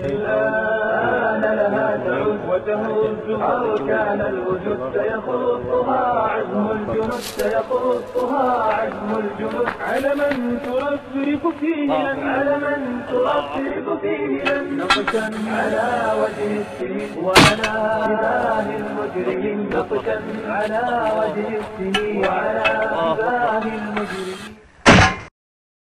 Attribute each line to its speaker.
Speaker 1: الآن لها تعود وتهز أركان الوجود سيخصها عزم الجنود سيخصها عزم الجنود. على من ترفرف فيه آه. لن على من ترفرف فيه لن نقشا على وجه السنين وعلى جباه المجرمين. نقشا على وجه السنين وعلى جباه المجرمين.